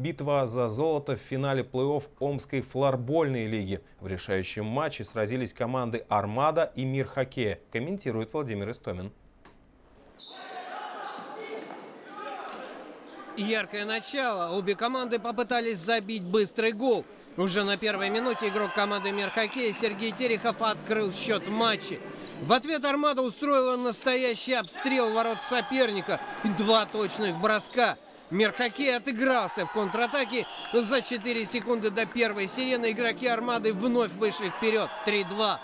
Битва за золото в финале плей-офф Омской флорбольной лиги. В решающем матче сразились команды «Армада» и «Мир хоккея», комментирует Владимир Истомин. Яркое начало. Обе команды попытались забить быстрый гол. Уже на первой минуте игрок команды «Мир хоккея» Сергей Терехов открыл счет в матче. В ответ «Армада» устроила настоящий обстрел ворот соперника два точных броска. Хоккея отыгрался в контратаке. За 4 секунды до первой сирены игроки «Армады» вновь вышли вперед 3-2.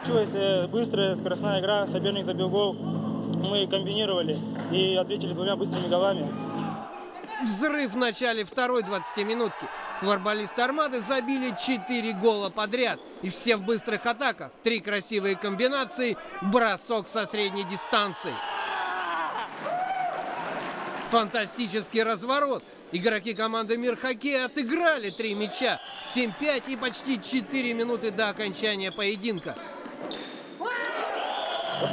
Началась э, быстрая скоростная игра, соперник забил гол. Мы комбинировали и ответили двумя быстрыми голами. Взрыв в начале второй 20-минутки. Флорболисты «Армады» забили 4 гола подряд. И все в быстрых атаках. Три красивые комбинации, бросок со средней дистанции. Фантастический разворот. Игроки команды «Мир хоккея» отыграли три мяча. 7-5 и почти 4 минуты до окончания поединка.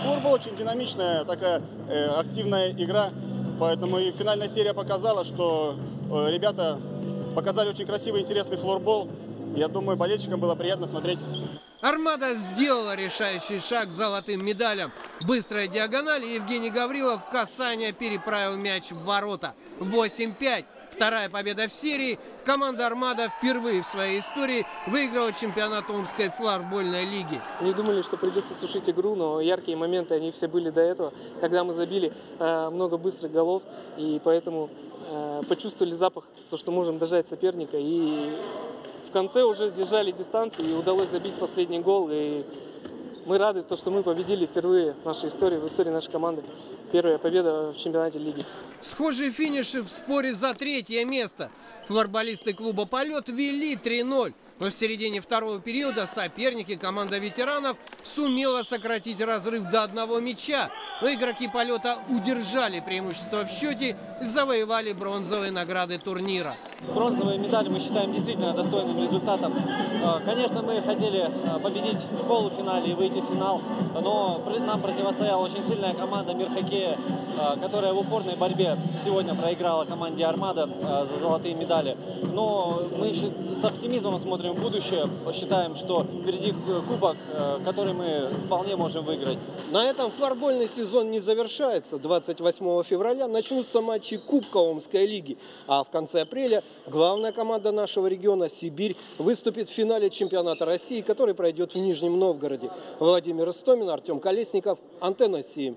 Флорбол очень динамичная, такая э, активная игра. Поэтому и финальная серия показала, что э, ребята показали очень красивый, интересный флорбол. Я думаю, болельщикам было приятно смотреть. Армада сделала решающий шаг к золотым медалям. Быстрая диагональ и Евгений Гаврилов касание переправил мяч в ворота. 8-5. Вторая победа в серии. Команда «Армада» впервые в своей истории выиграла чемпионат Омской флорбольной лиги. Не думали, что придется сушить игру, но яркие моменты, они все были до этого, когда мы забили э, много быстрых голов, и поэтому э, почувствовали запах, то, что можем дожать соперника, и в конце уже держали дистанцию и удалось забить последний гол. И мы рады, то, что мы победили впервые в нашей истории, в истории нашей команды. Первая победа в чемпионате лиги. Схожие финиши в споре за третье место. Флорболисты клуба «Полет» вели 3-0. Но в середине второго периода соперники, команда ветеранов, сумела сократить разрыв до одного мяча. Но игроки полета удержали преимущество в счете и завоевали бронзовые награды турнира. Бронзовые медали мы считаем действительно достойным результатом. А, конечно, мы хотели а, победить в полуфинале и выйти в финал, но нам противостояла очень сильная команда «Мир хоккея», а, которая в упорной борьбе сегодня проиграла команде «Армада» за золотые медали. Но мы с оптимизмом смотрим в будущее. Считаем, что впереди кубок, э, который мы вполне можем выиграть. На этом флорбольный сезон не завершается. 28 февраля начнутся матчи Кубка Омской лиги. А в конце апреля главная команда нашего региона «Сибирь» выступит в финале чемпионата России, который пройдет в Нижнем Новгороде. Владимир Истомин, Артем Колесников, Антенна 7.